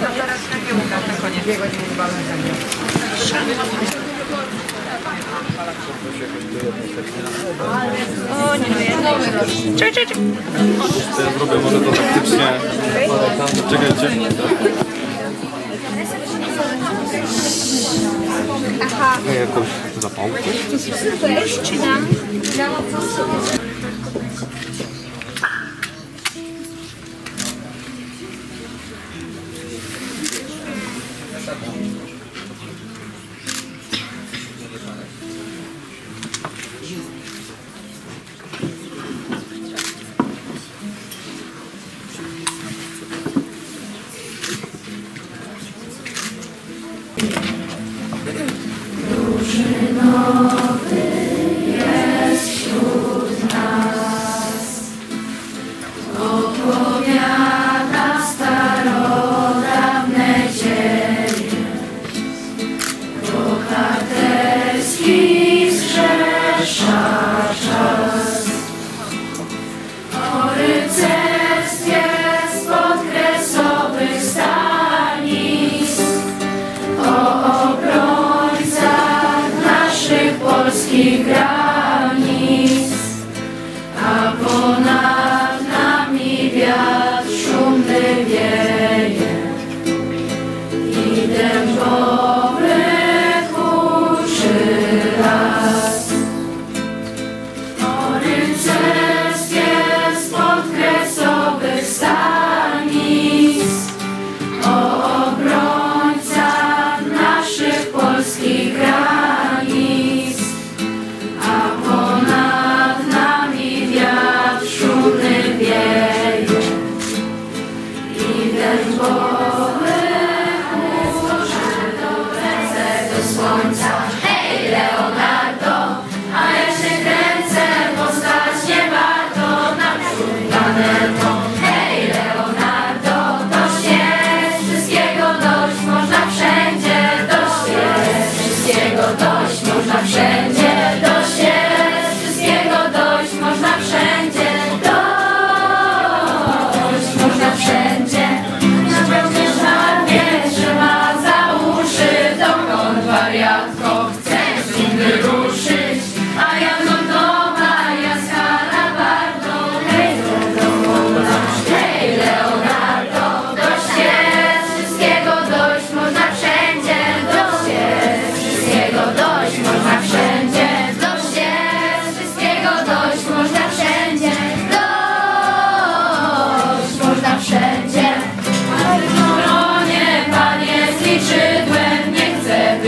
No teraz na giełka, na koniec. Dwie godziny z balansami. O nie, Czekaj, czekaj. Ja zrobię może to taktycznie. Czekajcie. Aha. Jakąś zapałkę? Jeszcze dam. したと。Krishna.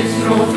It's no